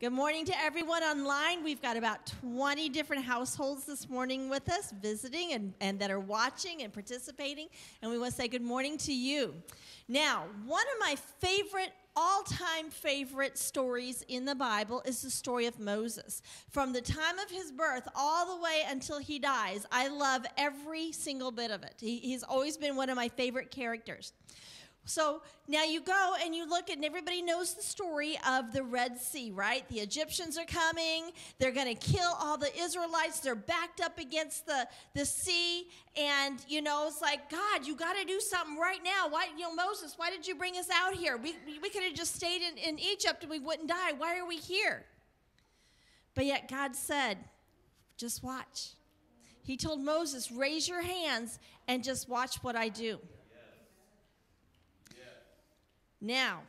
Good morning to everyone online. We've got about 20 different households this morning with us, visiting and, and that are watching and participating. And we want to say good morning to you. Now, one of my favorite all time favorite stories in the Bible is the story of Moses. From the time of his birth all the way until he dies, I love every single bit of it. He, he's always been one of my favorite characters. So now you go and you look, and everybody knows the story of the Red Sea, right? The Egyptians are coming. They're going to kill all the Israelites. They're backed up against the, the sea. And, you know, it's like, God, you got to do something right now. Why, you know, Moses, why did you bring us out here? We, we could have just stayed in, in Egypt and we wouldn't die. Why are we here? But yet God said, just watch. He told Moses, raise your hands and just watch what I do. Now,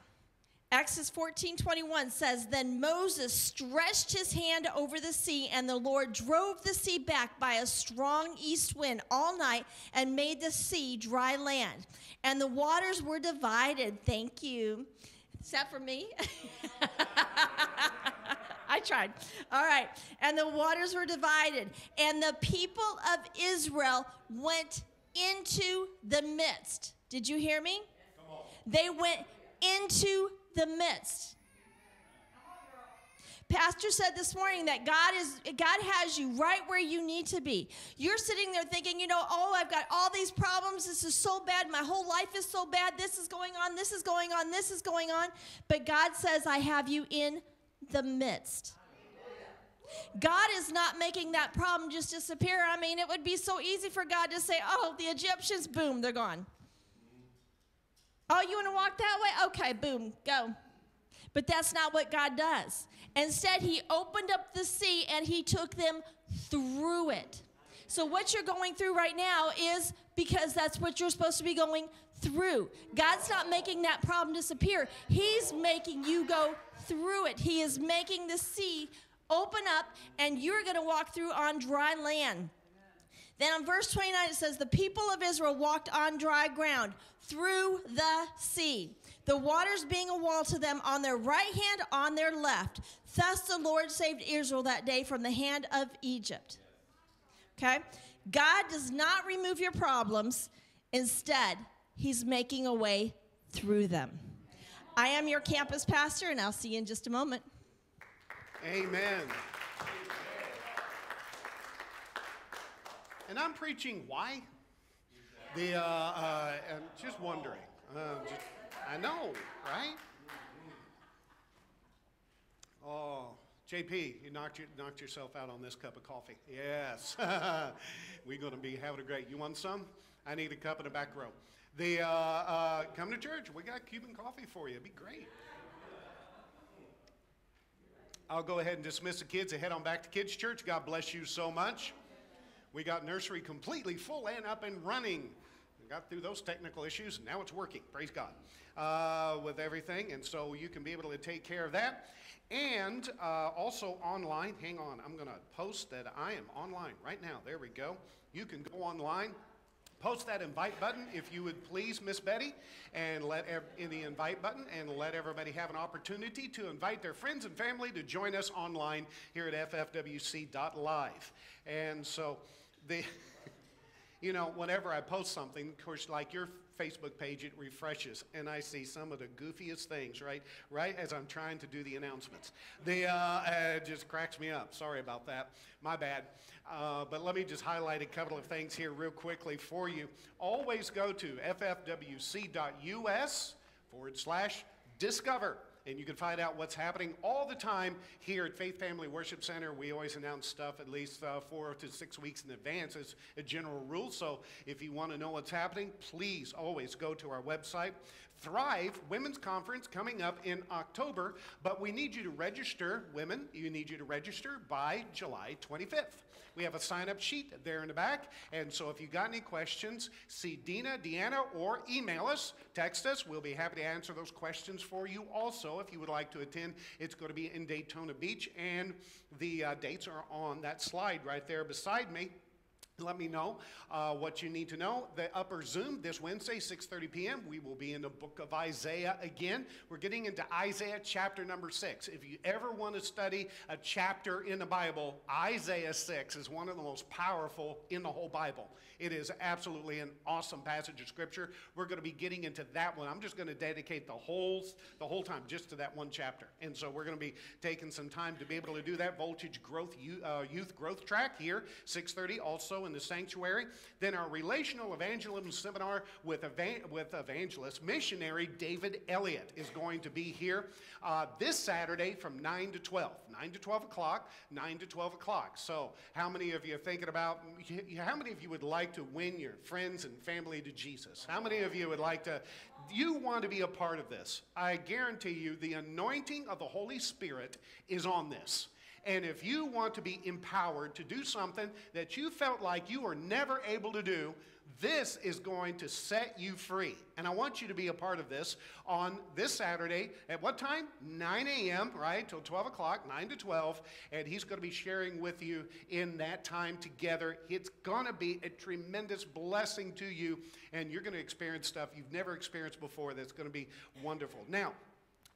Exodus 14 21 says, Then Moses stretched his hand over the sea, and the Lord drove the sea back by a strong east wind all night and made the sea dry land. And the waters were divided. Thank you. Is that for me? I tried. All right. And the waters were divided. And the people of Israel went into the midst. Did you hear me? They went into the midst. Pastor said this morning that God is God has you right where you need to be. You're sitting there thinking, you know, oh, I've got all these problems. This is so bad. My whole life is so bad. This is going on. This is going on. This is going on. But God says, I have you in the midst. God is not making that problem just disappear. I mean, it would be so easy for God to say, oh, the Egyptians, boom, they're gone. Oh, you want to walk that way? Okay, boom, go. But that's not what God does. Instead, He opened up the sea and He took them through it. So, what you're going through right now is because that's what you're supposed to be going through. God's not making that problem disappear, He's making you go through it. He is making the sea open up, and you're going to walk through on dry land. Then on verse 29, it says, The people of Israel walked on dry ground through the sea, the waters being a wall to them on their right hand, on their left. Thus the Lord saved Israel that day from the hand of Egypt. Okay? God does not remove your problems, instead, He's making a way through them. I am your campus pastor, and I'll see you in just a moment. Amen. And I'm preaching why? The, uh, uh, I'm just wondering. Uh, just, I know, right? Oh, JP, you knocked, your, knocked yourself out on this cup of coffee. Yes. We're going to be having a great. You want some? I need a cup in the back row. The, uh, uh, come to church. We got Cuban coffee for you. It'd be great. I'll go ahead and dismiss the kids and head on back to kids' church. God bless you so much. We got nursery completely full and up and running. We got through those technical issues, and now it's working. Praise God. Uh, with everything, and so you can be able to take care of that. And uh, also online, hang on, I'm going to post that I am online right now. There we go. You can go online, post that invite button if you would please miss betty and let in the invite button and let everybody have an opportunity to invite their friends and family to join us online here at ffwc.live and so the, you know, whenever I post something, of course, like your Facebook page, it refreshes, and I see some of the goofiest things, right? Right as I'm trying to do the announcements. The, uh, it just cracks me up. Sorry about that. My bad. Uh, but let me just highlight a couple of things here real quickly for you. Always go to ffwc.us forward slash discover and you can find out what's happening all the time here at Faith Family Worship Center. We always announce stuff at least uh, four to six weeks in advance as a general rule. So if you want to know what's happening, please always go to our website. Thrive Women's Conference coming up in October, but we need you to register, women, you need you to register by July 25th. We have a sign up sheet there in the back. And so if you got any questions, see Dina, Deanna, or email us, text us. We'll be happy to answer those questions for you. Also, if you would like to attend, it's going to be in Daytona Beach, and the uh, dates are on that slide right there beside me. Let me know uh, what you need to know. The upper Zoom this Wednesday, 6:30 p.m. We will be in the book of Isaiah again. We're getting into Isaiah chapter number six. If you ever want to study a chapter in the Bible, Isaiah 6 is one of the most powerful in the whole Bible. It is absolutely an awesome passage of scripture. We're going to be getting into that one. I'm just going to dedicate the whole the whole time just to that one chapter. And so we're going to be taking some time to be able to do that voltage growth uh, youth growth track here 6:30 also in the sanctuary. Then our relational evangelism seminar with with evangelist missionary David Elliott is going to be here uh, this Saturday from 9 to 12. 9 to 12 o'clock, 9 to 12 o'clock. So, how many of you are thinking about, how many of you would like to win your friends and family to Jesus? How many of you would like to, you want to be a part of this? I guarantee you the anointing of the Holy Spirit is on this. And if you want to be empowered to do something that you felt like you were never able to do, this is going to set you free. And I want you to be a part of this on this Saturday at what time? 9 a.m., right? Till 12 o'clock, 9 to 12. And he's going to be sharing with you in that time together. It's going to be a tremendous blessing to you. And you're going to experience stuff you've never experienced before that's going to be wonderful. Now,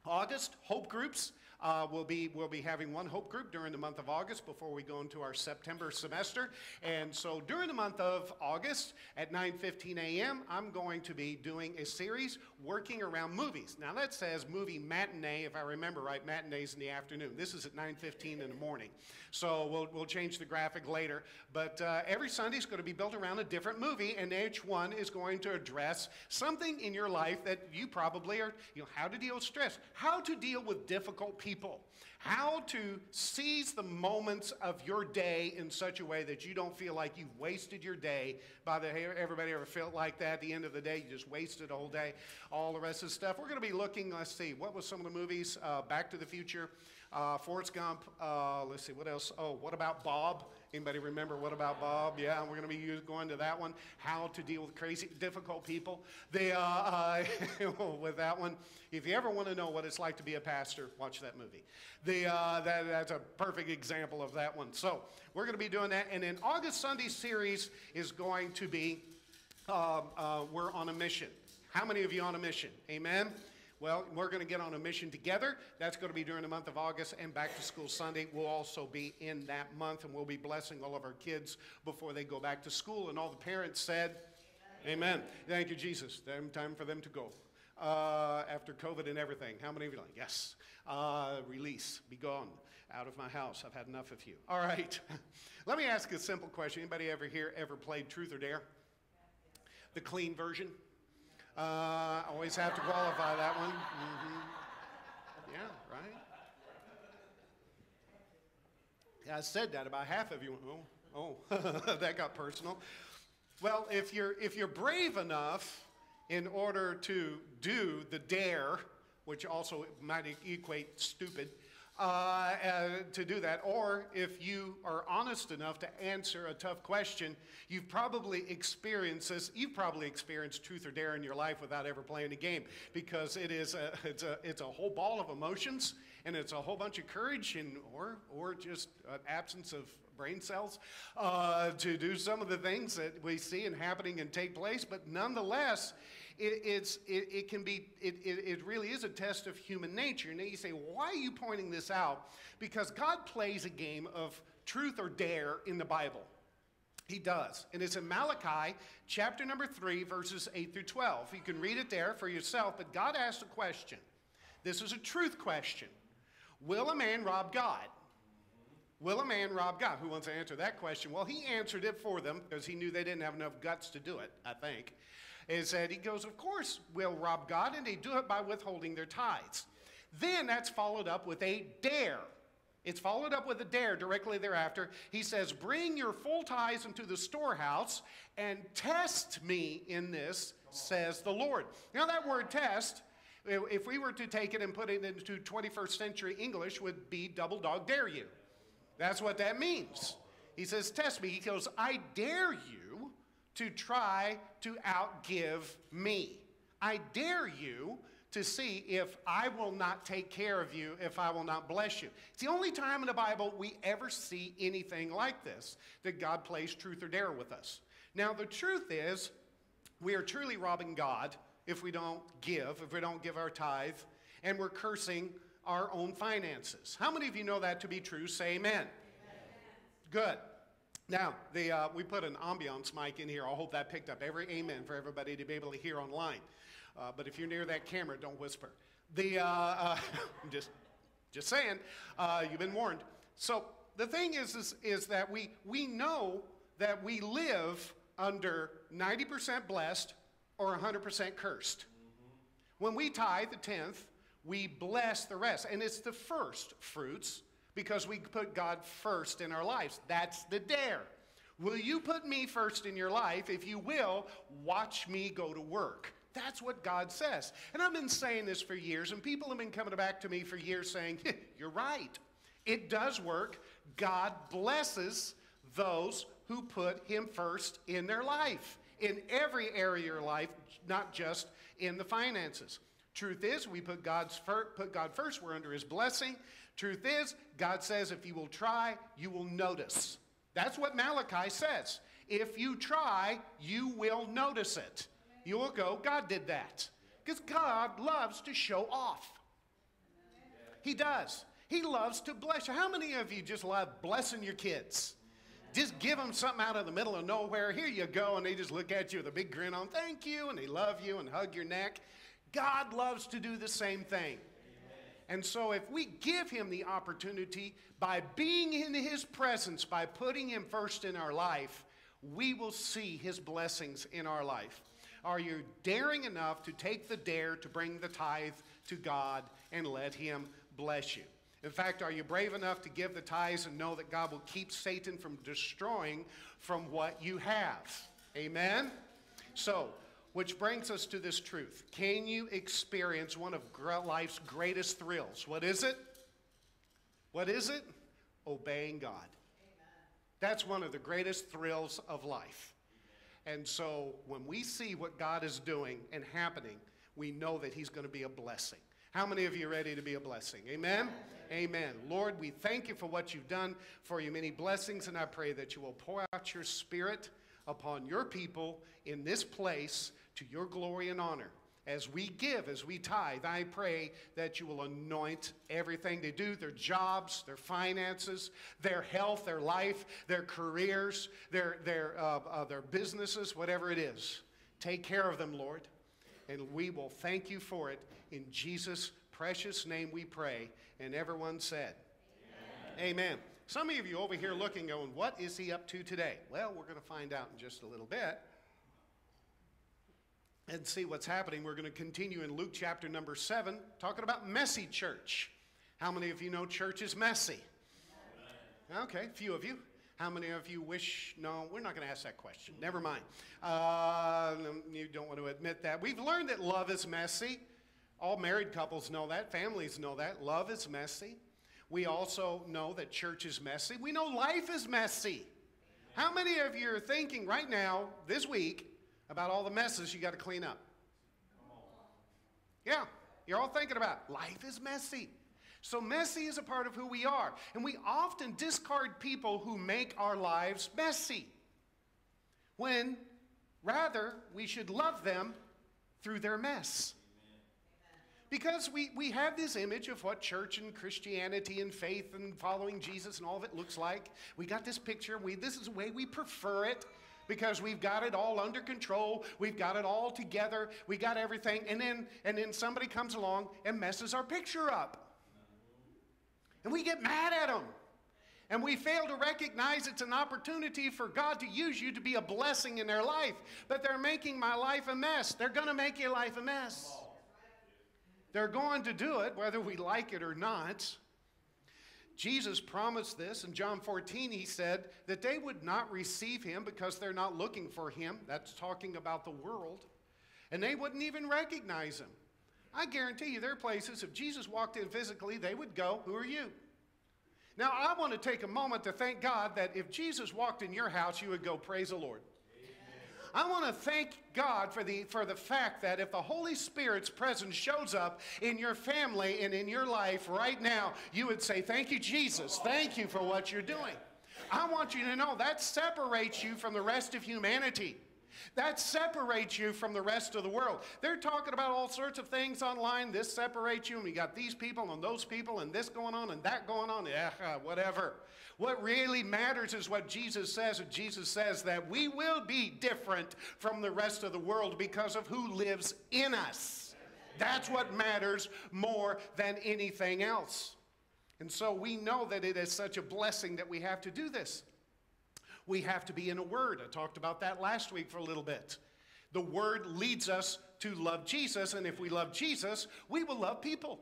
August, hope groups. Uh, we'll, be, we'll be having one hope group during the month of August before we go into our September semester. And so during the month of August at 9.15 a.m., I'm going to be doing a series working around movies. Now that says movie matinee, if I remember right, matinees in the afternoon. This is at 9.15 in the morning. So we'll, we'll change the graphic later. But uh, every Sunday is going to be built around a different movie, and each one is going to address something in your life that you probably are, you know, how to deal with stress, how to deal with difficult people, how to seize the moments of your day in such a way that you don't feel like you've wasted your day. By the way, everybody ever felt like that at the end of the day, you just wasted a whole day, all the rest of the stuff. We're going to be looking, let's see, what was some of the movies? Uh, Back to the Future uh, Forrest Gump. Uh, let's see, what else? Oh, what about Bob? Anybody remember what about Bob? Yeah, we're going to be going to that one. How to deal with crazy, difficult people. The, uh, uh with that one, if you ever want to know what it's like to be a pastor, watch that movie. The, uh, that, that's a perfect example of that one. So we're going to be doing that. And then August Sunday series is going to be um, uh, We're on a Mission. How many of you on a mission? Amen. Well, we're going to get on a mission together. That's going to be during the month of August, and Back to School Sunday will also be in that month, and we'll be blessing all of our kids before they go back to school. And all the parents said, Amen. Amen. Thank you, Jesus. Time for them to go. Uh, after COVID and everything. How many of you like, yes, uh, release, be gone, out of my house. I've had enough of you. All right. Let me ask a simple question. Anybody ever here ever played Truth or Dare? The clean version? Uh, always have to qualify that one. Mm-hmm. Yeah, right? Yeah, I said that. About half of you oh, oh, that got personal. Well, if you're, if you're brave enough in order to do the dare, which also might equate stupid, uh, uh, to do that. Or if you are honest enough to answer a tough question, you've probably experienced this. You've probably experienced truth or dare in your life without ever playing a game because it is a, it's a, it's a whole ball of emotions and it's a whole bunch of courage and or, or just an absence of brain cells uh, to do some of the things that we see and happening and take place. But nonetheless, it, it's, it, it can be, it, it, it really is a test of human nature. And you say, why are you pointing this out? Because God plays a game of truth or dare in the Bible. He does. And it's in Malachi chapter number 3, verses 8 through 12. You can read it there for yourself, but God asked a question. This is a truth question Will a man rob God? Will a man rob God? Who wants to answer that question? Well, he answered it for them because he knew they didn't have enough guts to do it, I think is that he goes, Of course, we'll rob God, and they do it by withholding their tithes. Then that's followed up with a dare. It's followed up with a dare directly thereafter. He says, Bring your full tithes into the storehouse and test me in this, says the Lord. Now, that word test, if we were to take it and put it into 21st century English, would be double dog dare you. That's what that means. He says, Test me. He goes, I dare you to try to outgive me. I dare you to see if I will not take care of you, if I will not bless you. It's the only time in the Bible we ever see anything like this that God plays truth or dare with us. Now, the truth is, we are truly robbing God if we don't give, if we don't give our tithe, and we're cursing our own finances. How many of you know that to be true? Say amen. amen. Good. Now, the, uh, we put an ambiance mic in here. I hope that picked up every amen for everybody to be able to hear online. Uh, but if you're near that camera, don't whisper. The, uh, uh I'm just, just saying, uh, you've been warned. So the thing is, is, is that we, we know that we live under 90% blessed or 100% cursed. Mm-hmm. When we tithe the tenth, we bless the rest. And it's the first fruits because we put God first in our lives. That's the dare. Will you put me first in your life? If you will, watch me go to work. That's what God says. And I've been saying this for years, and people have been coming back to me for years saying, You're right. It does work. God blesses those who put Him first in their life, in every area of your life, not just in the finances. Truth is, we put, God's fir- put God first, we're under His blessing. Truth is, God says, if you will try, you will notice. That's what Malachi says. If you try, you will notice it. You will go, God did that. Because God loves to show off. He does. He loves to bless you. How many of you just love blessing your kids? Just give them something out of the middle of nowhere. Here you go. And they just look at you with a big grin on, thank you. And they love you and hug your neck. God loves to do the same thing. And so, if we give him the opportunity by being in his presence, by putting him first in our life, we will see his blessings in our life. Are you daring enough to take the dare to bring the tithe to God and let him bless you? In fact, are you brave enough to give the tithes and know that God will keep Satan from destroying from what you have? Amen? So, which brings us to this truth. Can you experience one of life's greatest thrills? What is it? What is it? Obeying God. Amen. That's one of the greatest thrills of life. And so when we see what God is doing and happening, we know that He's going to be a blessing. How many of you are ready to be a blessing? Amen? Amen. Amen. Lord, we thank you for what you've done, for your many blessings, and I pray that you will pour out your spirit upon your people in this place to your glory and honor. As we give, as we tithe, I pray that you will anoint everything they do their jobs, their finances, their health, their life, their careers, their, their, uh, uh, their businesses, whatever it is. Take care of them, Lord. And we will thank you for it. In Jesus' precious name we pray. And everyone said, Amen. Amen. Some of you over here looking, going, What is he up to today? Well, we're going to find out in just a little bit and see what's happening. We're going to continue in Luke chapter number seven, talking about messy church. How many of you know church is messy? Okay, a few of you. How many of you wish? No, we're not going to ask that question. Never mind. Uh, you don't want to admit that. We've learned that love is messy. All married couples know that. Families know that. Love is messy. We also know that church is messy. We know life is messy. How many of you are thinking right now, this week, about all the messes you got to clean up. Yeah, you're all thinking about life is messy. So, messy is a part of who we are. And we often discard people who make our lives messy. When rather, we should love them through their mess. Because we, we have this image of what church and Christianity and faith and following Jesus and all of it looks like. We got this picture. We, this is the way we prefer it because we've got it all under control, we've got it all together, we got everything, and then and then somebody comes along and messes our picture up. And we get mad at them. And we fail to recognize it's an opportunity for God to use you to be a blessing in their life. But they're making my life a mess. They're going to make your life a mess. They're going to do it whether we like it or not. Jesus promised this in John 14. He said that they would not receive him because they're not looking for him. That's talking about the world. And they wouldn't even recognize him. I guarantee you, there are places, if Jesus walked in physically, they would go, Who are you? Now, I want to take a moment to thank God that if Jesus walked in your house, you would go, Praise the Lord. I want to thank God for the, for the fact that if the Holy Spirit's presence shows up in your family and in your life right now, you would say, Thank you, Jesus. Thank you for what you're doing. I want you to know that separates you from the rest of humanity. That separates you from the rest of the world. They're talking about all sorts of things online. This separates you, and we got these people and those people, and this going on and that going on. Yeah, uh, whatever. What really matters is what Jesus says, and Jesus says that we will be different from the rest of the world because of who lives in us. That's what matters more than anything else. And so we know that it is such a blessing that we have to do this. We have to be in a word. I talked about that last week for a little bit. The word leads us to love Jesus, and if we love Jesus, we will love people.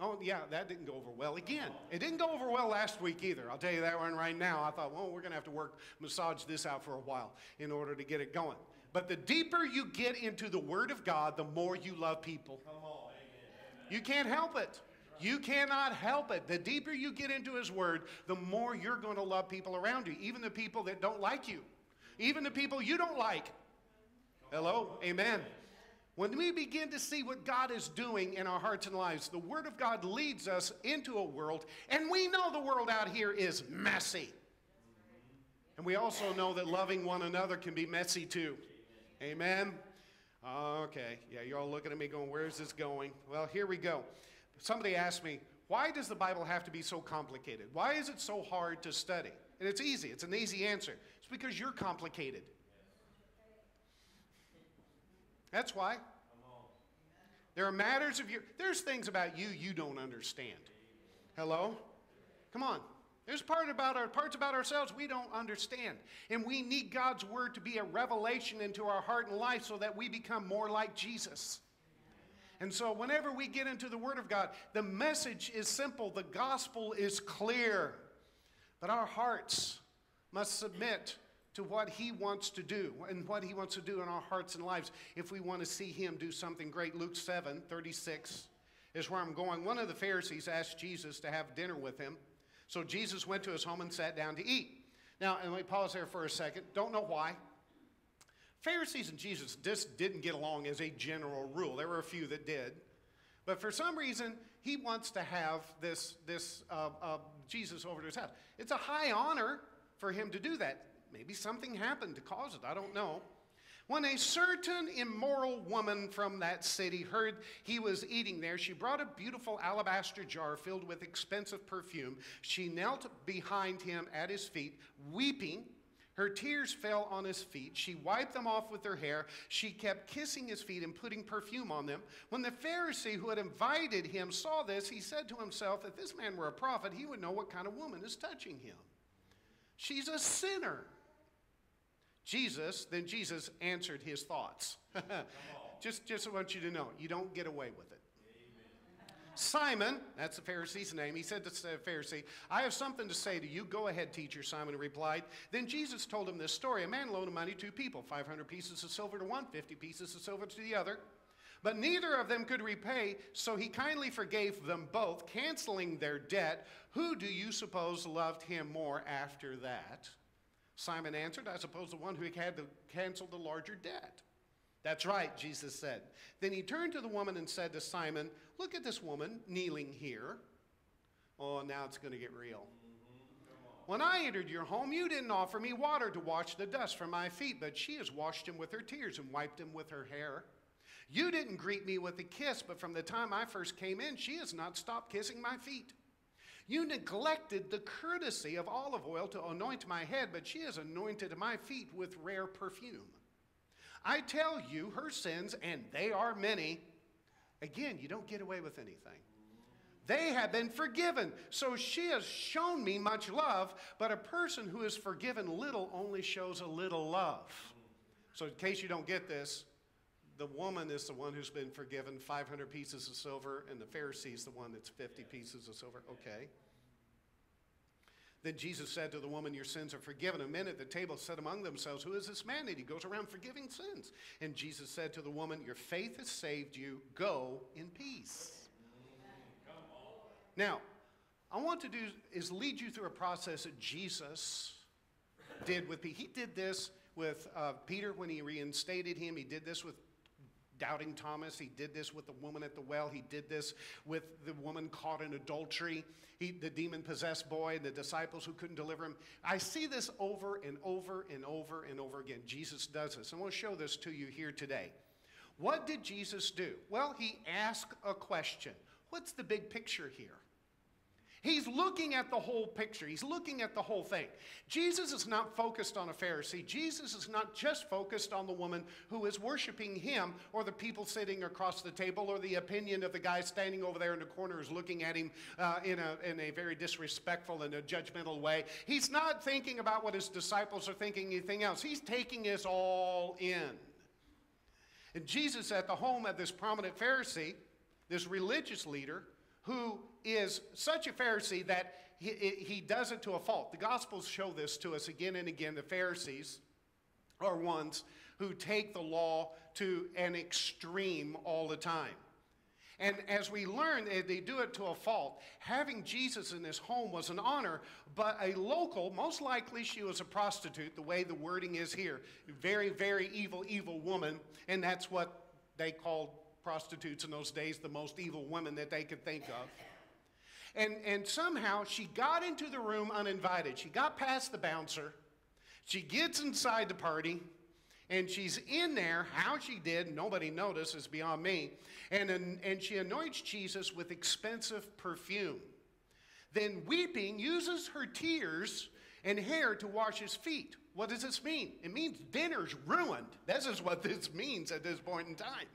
Oh, yeah, that didn't go over well again. It didn't go over well last week either. I'll tell you that one right now. I thought, well, we're going to have to work, massage this out for a while in order to get it going. But the deeper you get into the Word of God, the more you love people. Come on, You can't help it. You cannot help it. The deeper you get into His Word, the more you're going to love people around you, even the people that don't like you, even the people you don't like. Hello? Amen. When we begin to see what God is doing in our hearts and lives, the Word of God leads us into a world, and we know the world out here is messy. And we also know that loving one another can be messy too. Amen. Okay, yeah, you're all looking at me going, where's this going? Well, here we go. Somebody asked me, why does the Bible have to be so complicated? Why is it so hard to study? And it's easy, it's an easy answer. It's because you're complicated. That's why. There are matters of your, there's things about you you don't understand. Hello? Come on. There's part about our, parts about ourselves we don't understand. And we need God's word to be a revelation into our heart and life so that we become more like Jesus. And so, whenever we get into the Word of God, the message is simple, the gospel is clear. But our hearts must submit to what He wants to do and what He wants to do in our hearts and lives if we want to see Him do something great. Luke 7 36 is where I'm going. One of the Pharisees asked Jesus to have dinner with him. So Jesus went to his home and sat down to eat. Now, and let me pause there for a second. Don't know why. Pharisees and Jesus just didn't get along as a general rule. There were a few that did. But for some reason, he wants to have this, this uh, uh, Jesus over to his house. It's a high honor for him to do that. Maybe something happened to cause it. I don't know. When a certain immoral woman from that city heard he was eating there, she brought a beautiful alabaster jar filled with expensive perfume. She knelt behind him at his feet, weeping her tears fell on his feet. She wiped them off with her hair. She kept kissing his feet and putting perfume on them. When the Pharisee who had invited him saw this, he said to himself, If this man were a prophet, he would know what kind of woman is touching him. She's a sinner. Jesus, then Jesus answered his thoughts. just, just want you to know, you don't get away with it. Simon, that's the Pharisee's name, he said to the Pharisee, I have something to say to you. Go ahead, teacher, Simon replied. Then Jesus told him this story. A man loaned money to two people 500 pieces of silver to one, 50 pieces of silver to the other. But neither of them could repay, so he kindly forgave them both, canceling their debt. Who do you suppose loved him more after that? Simon answered, I suppose the one who had to cancel the larger debt. That's right, Jesus said. Then he turned to the woman and said to Simon, Look at this woman kneeling here. Oh, now it's going to get real. When I entered your home, you didn't offer me water to wash the dust from my feet, but she has washed them with her tears and wiped them with her hair. You didn't greet me with a kiss, but from the time I first came in, she has not stopped kissing my feet. You neglected the courtesy of olive oil to anoint my head, but she has anointed my feet with rare perfume. I tell you, her sins, and they are many, again, you don't get away with anything. They have been forgiven. So she has shown me much love, but a person who is forgiven little only shows a little love. So, in case you don't get this, the woman is the one who's been forgiven 500 pieces of silver, and the Pharisee is the one that's 50 pieces of silver. Okay. Then Jesus said to the woman, Your sins are forgiven. And men at the table said among themselves, Who is this man that he goes around forgiving sins? And Jesus said to the woman, Your faith has saved you. Go in peace. Now, I want to do is lead you through a process that Jesus did with. He did this with uh, Peter when he reinstated him. He did this with doubting Thomas. He did this with the woman at the well. He did this with the woman caught in adultery, he, the demon possessed boy, and the disciples who couldn't deliver him. I see this over and over and over and over again. Jesus does this. I want to show this to you here today. What did Jesus do? Well, he asked a question What's the big picture here? He's looking at the whole picture. He's looking at the whole thing. Jesus is not focused on a Pharisee. Jesus is not just focused on the woman who is worshiping him or the people sitting across the table or the opinion of the guy standing over there in the corner who's looking at him uh, in, a, in a very disrespectful and a judgmental way. He's not thinking about what his disciples are thinking, anything else. He's taking us all in. And Jesus, at the home of this prominent Pharisee, this religious leader, who is such a Pharisee that he, he does it to a fault. The Gospels show this to us again and again. The Pharisees are ones who take the law to an extreme all the time. And as we learn, they do it to a fault. Having Jesus in his home was an honor, but a local, most likely she was a prostitute, the way the wording is here. Very, very evil, evil woman. And that's what they called prostitutes in those days, the most evil women that they could think of. And, and somehow she got into the room uninvited. She got past the bouncer. She gets inside the party and she's in there. How she did, nobody noticed, is beyond me. And, and she anoints Jesus with expensive perfume. Then, weeping, uses her tears and hair to wash his feet. What does this mean? It means dinner's ruined. This is what this means at this point in time.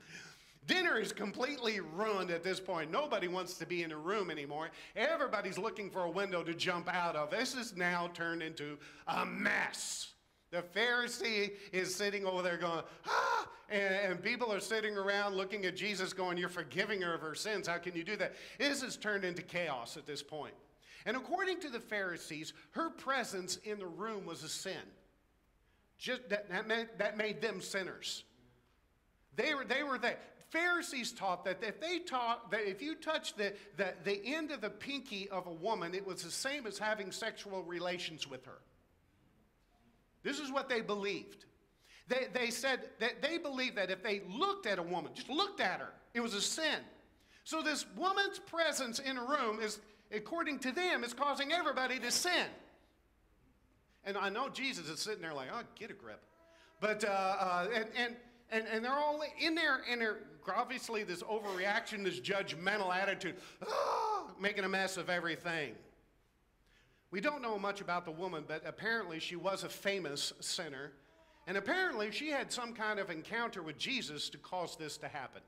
Dinner is completely ruined at this point. Nobody wants to be in a room anymore. Everybody's looking for a window to jump out of. This is now turned into a mess. The Pharisee is sitting over there going, ah, and, and, people are sitting around looking at Jesus going, You're forgiving her of her sins. How can you do that? This has turned into chaos at this point. And according to the Pharisees, her presence in the room was a sin. Just that, that, made, that made them sinners. They were, they were there. Pharisees taught that if they taught that if you touch the, the, the end of the pinky of a woman, it was the same as having sexual relations with her. This is what they believed. They, they said that they believed that if they looked at a woman, just looked at her, it was a sin. So this woman's presence in a room is, according to them, is causing everybody to sin. And I know Jesus is sitting there like, oh, get a grip. But, uh, uh, and, and, and, and they're all in there, and they're obviously this overreaction, this judgmental attitude, ah, making a mess of everything. We don't know much about the woman, but apparently she was a famous sinner. And apparently she had some kind of encounter with Jesus to cause this to happen.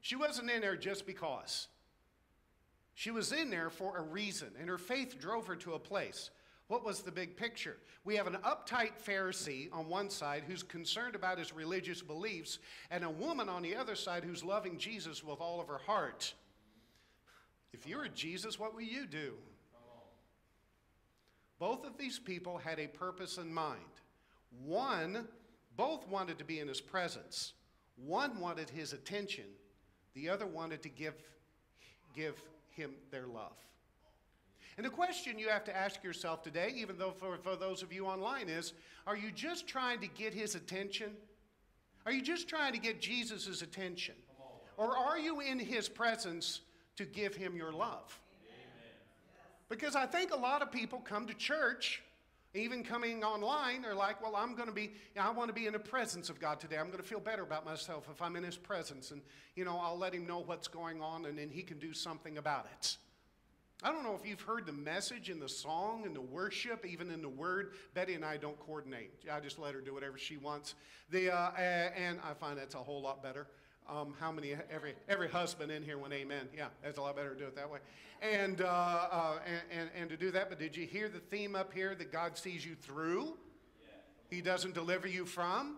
She wasn't in there just because. She was in there for a reason, and her faith drove her to a place. What was the big picture? We have an uptight Pharisee on one side who's concerned about his religious beliefs, and a woman on the other side who's loving Jesus with all of her heart. If you were Jesus, what would you do? Both of these people had a purpose in mind. One, both wanted to be in his presence. One wanted his attention, the other wanted to give, give him their love. And the question you have to ask yourself today, even though for, for those of you online, is are you just trying to get his attention? Are you just trying to get Jesus' attention? Or are you in his presence to give him your love? Because I think a lot of people come to church, even coming online, are like, well, I'm going to be, I want to be in the presence of God today. I'm going to feel better about myself if I'm in his presence. And, you know, I'll let him know what's going on and then he can do something about it. I don't know if you've heard the message in the song and the worship, even in the word. Betty and I don't coordinate. I just let her do whatever she wants. The, uh, and I find that's a whole lot better. Um, how many, every, every husband in here went amen. Yeah, that's a lot better to do it that way. And, uh, uh, and, and, and, to do that, but did you hear the theme up here that God sees you through? He doesn't deliver you from?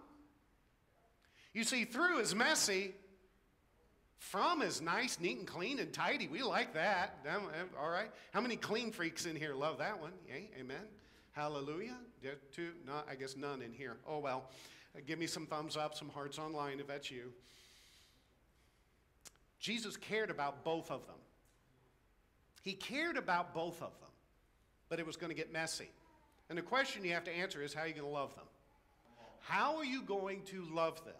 You see, through is messy, from is nice, neat, and clean and tidy. We like that. Eh, all right. How many clean freaks in here love that one? Yay, amen. Hallelujah. Two, not, I guess none in here. Oh, well. Uh, give me some thumbs up, some hearts online if that's you. Jesus cared about both of them. He cared about both of them, but it was going to get messy. And the question you have to answer is how are you going to love them? How are you going to love them?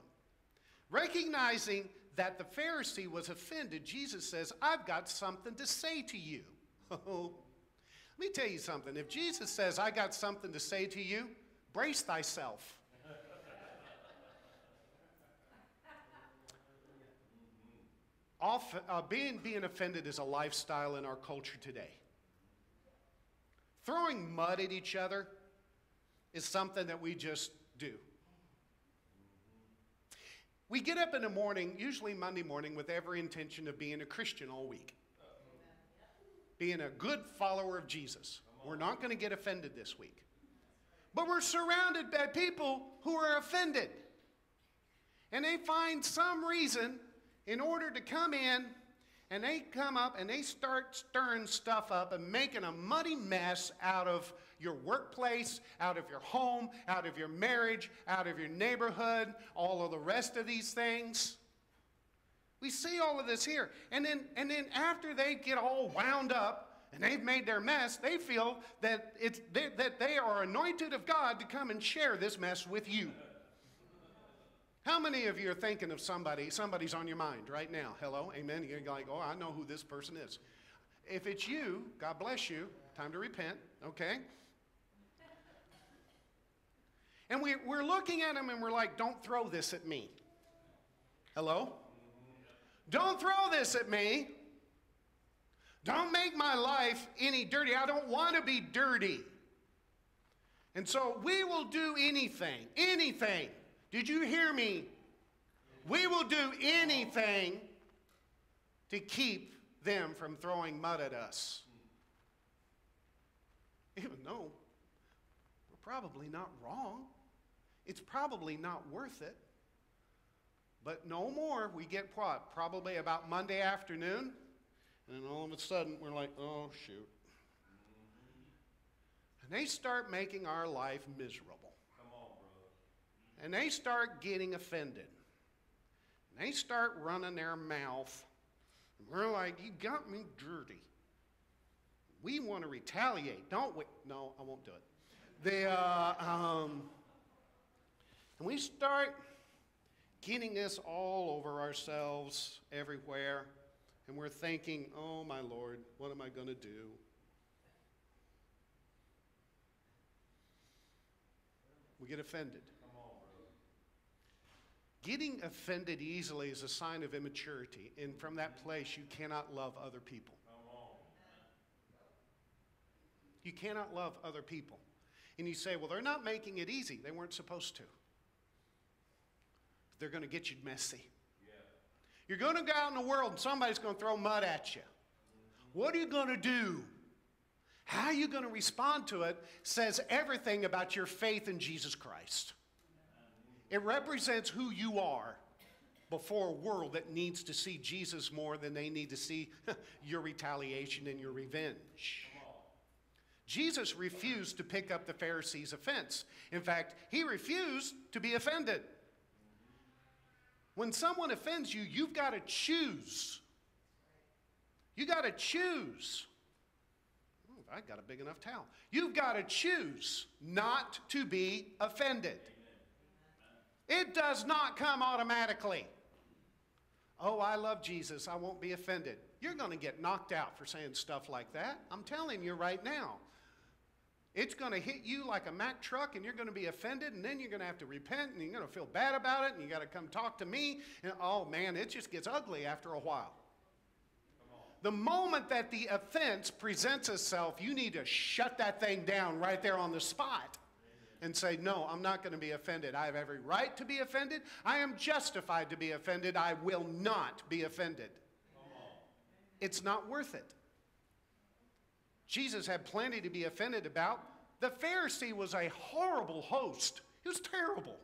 Recognizing that the Pharisee was offended, Jesus says, I've got something to say to you. Let me tell you something. If Jesus says, I got something to say to you, brace thyself. Off, uh, being, being offended is a lifestyle in our culture today. Throwing mud at each other is something that we just do. We get up in the morning, usually Monday morning, with every intention of being a Christian all week, being a good follower of Jesus. We're not going to get offended this week. But we're surrounded by people who are offended. And they find some reason in order to come in and they come up and they start stirring stuff up and making a muddy mess out of your workplace, out of your home, out of your marriage, out of your neighborhood, all of the rest of these things. We see all of this here. And then, and then after they get all wound up and they've made their mess, they feel that, it's, they, that they are anointed of God to come and share this mess with you. How many of you are thinking of somebody, somebody's on your mind right now? Hello, amen. You're like, oh, I know who this person is. If it's you, God bless you. Time to repent, okay? And we, we're looking at them and we're like, don't throw this at me. Hello? Don't throw this at me. Don't make my life any dirty. I don't want to be dirty. And so we will do anything, anything did you hear me? We will do anything to keep them from throwing mud at us. Even though we're probably not wrong, it's probably not worth it. But no more. We get what? Probably about Monday afternoon, and then all of a sudden we're like, oh, shoot. And they start making our life miserable Come on, brother. and they start getting offended. And they start running their mouth. And we're like, You got me dirty. We want to retaliate, don't we? No, I won't do it. They, uh, um, and we start getting this all over ourselves everywhere. And we're thinking, oh my Lord, what am I going to do? We get offended. Getting offended easily is a sign of immaturity, and from that place, you cannot love other people. You cannot love other people. And you say, well, they're not making it easy. They weren't supposed to. They're going to get you messy. Yeah. You're going to go out in the world and somebody's going to throw mud at you. What are you going to do? How are you going to respond to it says everything about your faith in Jesus Christ. It represents who you are before a world that needs to see Jesus more than they need to see your retaliation and your revenge. Jesus refused to pick up the Pharisees' offense. In fact, he refused to be offended. When someone offends you, you've got to choose. You got to choose. Oh, I got a big enough towel. You've got to choose not to be offended. It does not come automatically. Oh, I love Jesus. I won't be offended. You're going to get knocked out for saying stuff like that. I'm telling you right now. It's going to hit you like a Mack truck, and you're going to be offended, and then you're going to have to repent, and you're going to feel bad about it, and you got to come talk to me. And oh man, it just gets ugly after a while. The moment that the offense presents itself, you need to shut that thing down right there on the spot and say, No, I'm not going to be offended. I have every right to be offended. I am justified to be offended. I will not be offended. It's not worth it. Jesus had plenty to be offended about. The Pharisee was a horrible host, he was terrible.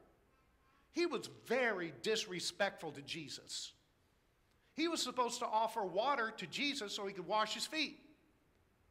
He was very disrespectful to Jesus. He was supposed to offer water to Jesus so he could wash his feet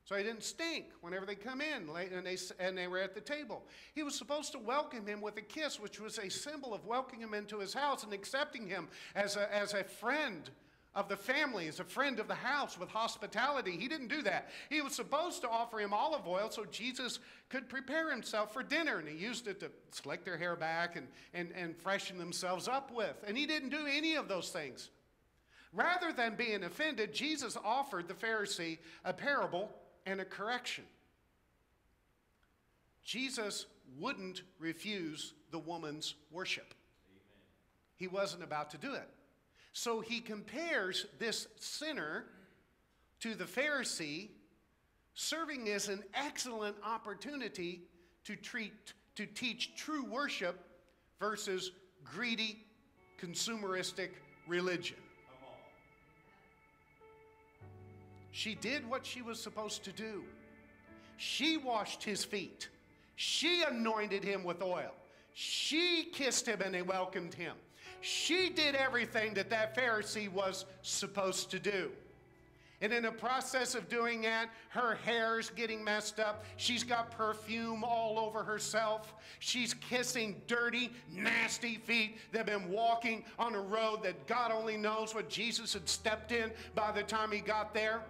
so he didn't stink whenever they come in and they, and they were at the table. He was supposed to welcome him with a kiss, which was a symbol of welcoming him into his house and accepting him as a, as a friend of the family, as a friend of the house with hospitality. He didn't do that. He was supposed to offer him olive oil so Jesus could prepare himself for dinner, and he used it to slick their hair back and, and, and freshen themselves up with. And he didn't do any of those things. Rather than being offended, Jesus offered the Pharisee a parable and a correction. Jesus wouldn't refuse the woman's worship. He wasn't about to do it. So he compares this sinner to the Pharisee, serving as an excellent opportunity to treat to teach true worship versus greedy, consumeristic religion. She did what she was supposed to do. She washed his feet. She anointed him with oil. She kissed him and they welcomed him. She did everything that that Pharisee was supposed to do. And in the process of doing that, her hair's getting messed up. She's got perfume all over herself. She's kissing dirty, nasty feet that have been walking on a road that God only knows what Jesus had stepped in by the time he got there.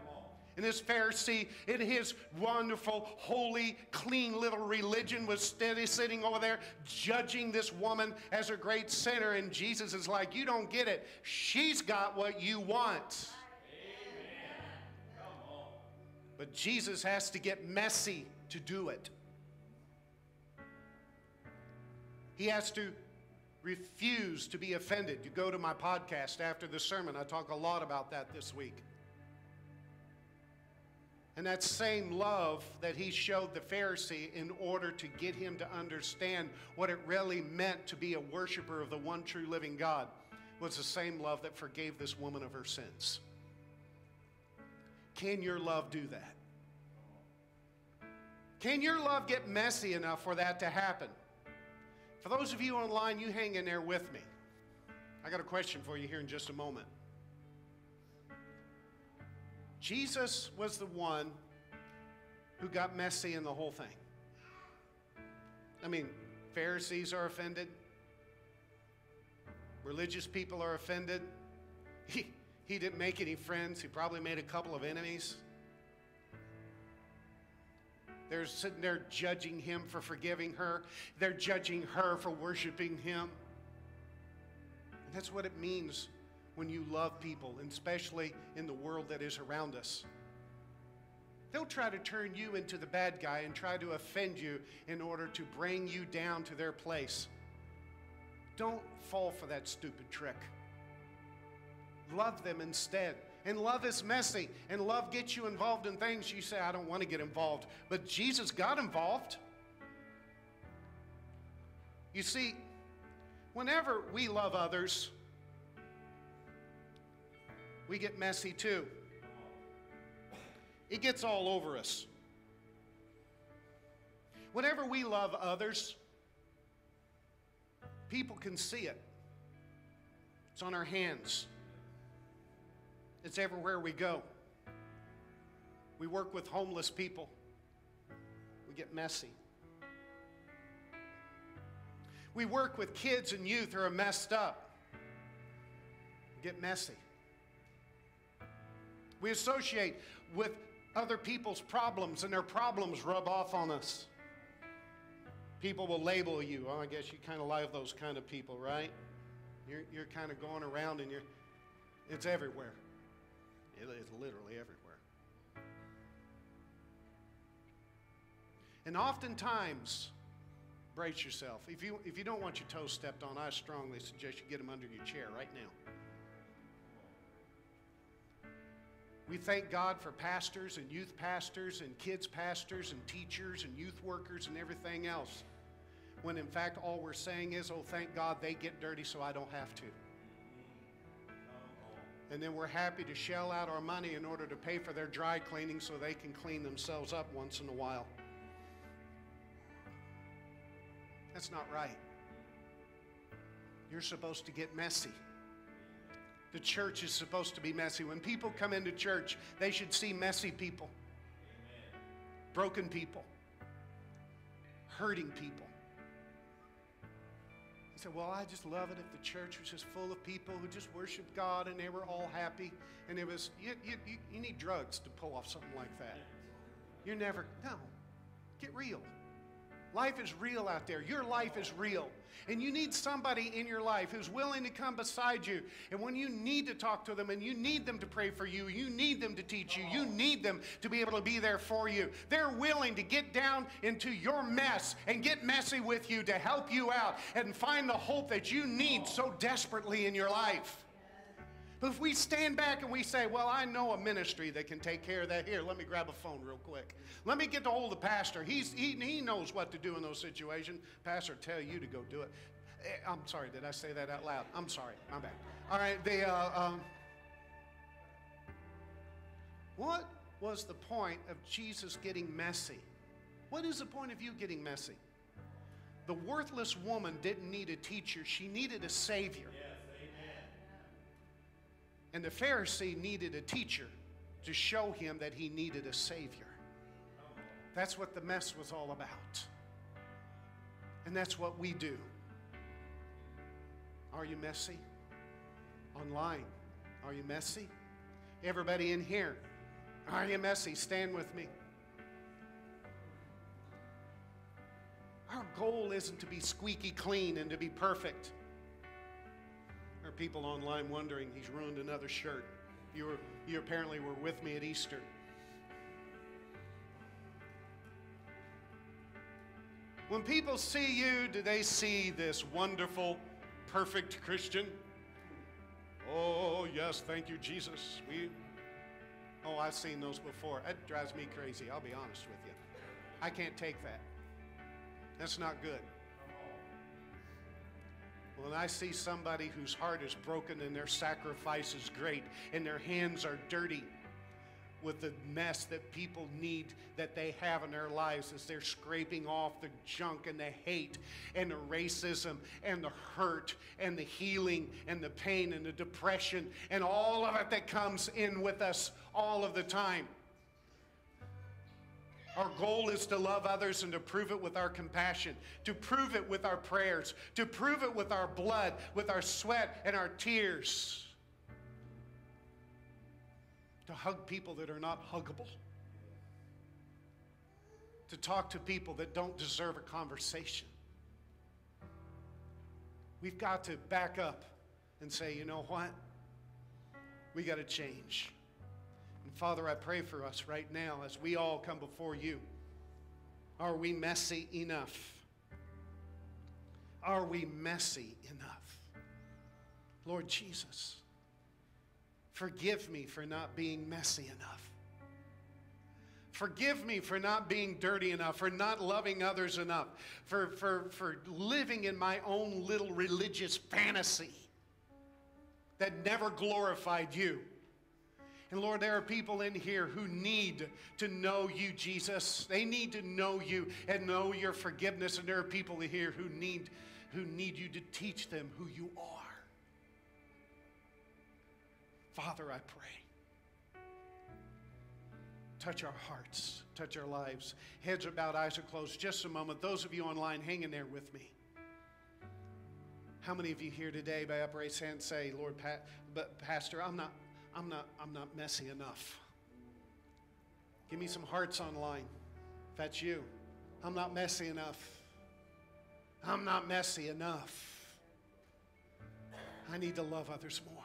And this Pharisee, in his wonderful, holy, clean little religion, was steady sitting over there judging this woman as a great sinner. And Jesus is like, You don't get it. She's got what you want. Amen. But Jesus has to get messy to do it. He has to refuse to be offended. You go to my podcast after the sermon, I talk a lot about that this week. And that same love that he showed the Pharisee in order to get him to understand what it really meant to be a worshiper of the one true living God was the same love that forgave this woman of her sins. Can your love do that? Can your love get messy enough for that to happen? For those of you online, you hang in there with me. I got a question for you here in just a moment. Jesus was the one who got messy in the whole thing. I mean, Pharisees are offended, religious people are offended. He, he didn't make any friends, he probably made a couple of enemies. They're sitting there judging him for forgiving her. They're judging her for worshiping him. And that's what it means when you love people, and especially in the world that is around us. They'll try to turn you into the bad guy and try to offend you in order to bring you down to their place. Don't fall for that stupid trick. Love them instead. And love is messy. And love gets you involved in things you say, I don't want to get involved. But Jesus got involved. You see, whenever we love others, we get messy too. It gets all over us. Whenever we love others, people can see it. It's on our hands, it's everywhere we go. We work with homeless people, we get messy. We work with kids and youth who are messed up, get messy. We associate with other people's problems, and their problems rub off on us. People will label you. Oh, I guess you kind of like those kind of people, right? You're, you're kind of going around and you're, it's everywhere. It is literally everywhere. And oftentimes, brace yourself. If you, if you don't want your toes stepped on, I strongly suggest you get them under your chair right now. We thank God for pastors and youth pastors and kids pastors and teachers and youth workers and everything else. When in fact, all we're saying is, oh, thank God they get dirty so I don't have to. And then we're happy to shell out our money in order to pay for their dry cleaning so they can clean themselves up once in a while. That's not right. You're supposed to get messy. The church is supposed to be messy. When people come into church, they should see messy people, Amen. broken people, hurting people. said, Well, I just love it if the church was just full of people who just worship God and they were all happy. And it was, you, you, you, you need drugs to pull off something like that. You're never, no, get real. Life is real out there. Your life is real. And you need somebody in your life who's willing to come beside you. And when you need to talk to them and you need them to pray for you, you need them to teach you, you need them to be able to be there for you. They're willing to get down into your mess and get messy with you to help you out and find the hope that you need so desperately in your life. But if we stand back and we say, Well, I know a ministry that can take care of that, here, let me grab a phone real quick. Let me get to hold the pastor. He's, he, he knows what to do in those situations. Pastor, tell you to go do it. Eh, I'm sorry, did I say that out loud? I'm sorry, my bad. All right, the, uh, um, what was the point of Jesus getting messy? What is the point of you getting messy? The worthless woman didn't need a teacher, she needed a savior. And the Pharisee needed a teacher to show him that he needed a Savior. That's what the mess was all about. And that's what we do. Are you messy? Online, are you messy? Everybody in here, are you messy? Stand with me. Our goal isn't to be squeaky clean and to be perfect. There are people online wondering he's ruined another shirt. You, were, you apparently were with me at Easter. When people see you, do they see this wonderful, perfect Christian? Oh, yes, thank you, Jesus. We, oh, I've seen those before. That drives me crazy, I'll be honest with you. I can't take that. That's not good. When I see somebody whose heart is broken and their sacrifice is great and their hands are dirty with the mess that people need that they have in their lives as they're scraping off the junk and the hate and the racism and the hurt and the healing and the pain and the depression and all of it that comes in with us all of the time. Our goal is to love others and to prove it with our compassion, to prove it with our prayers, to prove it with our blood, with our sweat and our tears. To hug people that are not huggable. To talk to people that don't deserve a conversation. We've got to back up and say, you know what? We got to change. Father, I pray for us right now as we all come before you. Are we messy enough? Are we messy enough? Lord Jesus, forgive me for not being messy enough. Forgive me for not being dirty enough, for not loving others enough, for, for, for living in my own little religious fantasy that never glorified you. And Lord, there are people in here who need to know you, Jesus. They need to know you and know your forgiveness. And there are people in here who need, who need you to teach them who you are. Father, I pray. Touch our hearts, touch our lives. Heads are bowed, eyes are closed. Just a moment. Those of you online, hang in there with me. How many of you here today, by upraised hand, say, Lord, but Pastor, I'm not, I'm not, I'm not messy enough. Give me some hearts online. If that's you, I'm not messy enough. I'm not messy enough. I need to love others more.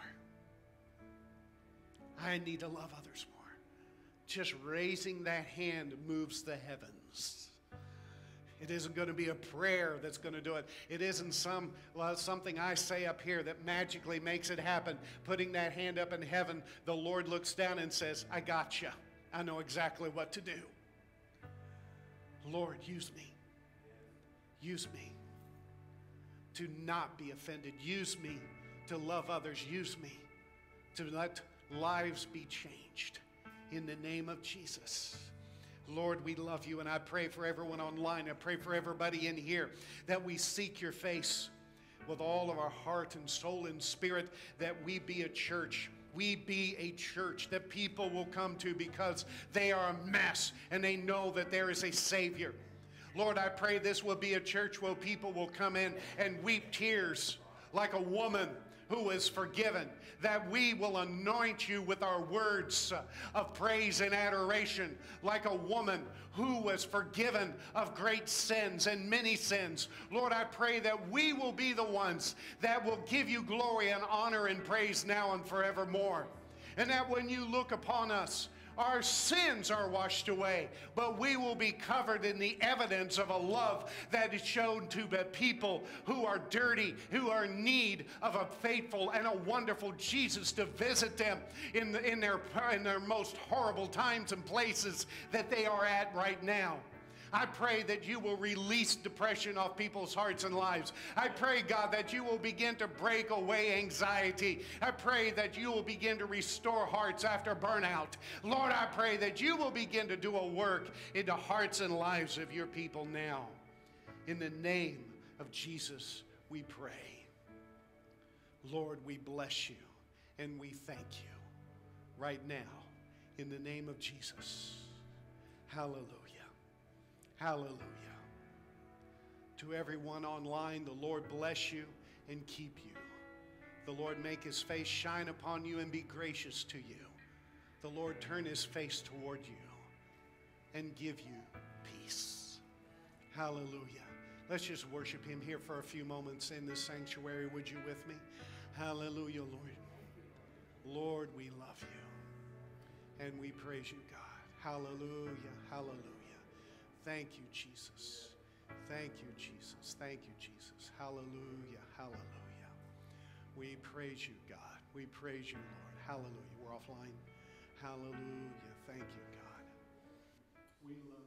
I need to love others more. Just raising that hand moves the heavens. It isn't going to be a prayer that's going to do it. It isn't some something I say up here that magically makes it happen. Putting that hand up in heaven, the Lord looks down and says, "I got you. I know exactly what to do." Lord, use me. Use me to not be offended. Use me to love others. Use me to let lives be changed in the name of Jesus. Lord, we love you, and I pray for everyone online. I pray for everybody in here that we seek your face with all of our heart and soul and spirit, that we be a church. We be a church that people will come to because they are a mess and they know that there is a Savior. Lord, I pray this will be a church where people will come in and weep tears like a woman who is forgiven, that we will anoint you with our words of praise and adoration, like a woman who was forgiven of great sins and many sins. Lord, I pray that we will be the ones that will give you glory and honor and praise now and forevermore. And that when you look upon us, our sins are washed away, but we will be covered in the evidence of a love that is shown to the people who are dirty, who are in need of a faithful and a wonderful Jesus to visit them in, the, in, their, in their most horrible times and places that they are at right now. I pray that you will release depression off people's hearts and lives. I pray, God, that you will begin to break away anxiety. I pray that you will begin to restore hearts after burnout. Lord, I pray that you will begin to do a work in the hearts and lives of your people now. In the name of Jesus, we pray. Lord, we bless you and we thank you right now in the name of Jesus. Hallelujah. Hallelujah. To everyone online, the Lord bless you and keep you. The Lord make his face shine upon you and be gracious to you. The Lord turn his face toward you and give you peace. Hallelujah. Let's just worship him here for a few moments in this sanctuary. Would you with me? Hallelujah, Lord. Lord, we love you and we praise you, God. Hallelujah. Hallelujah. Thank you, Jesus. Thank you, Jesus. Thank you, Jesus. Hallelujah. Hallelujah. We praise you, God. We praise you, Lord. Hallelujah. We're offline. Hallelujah. Thank you, God. We love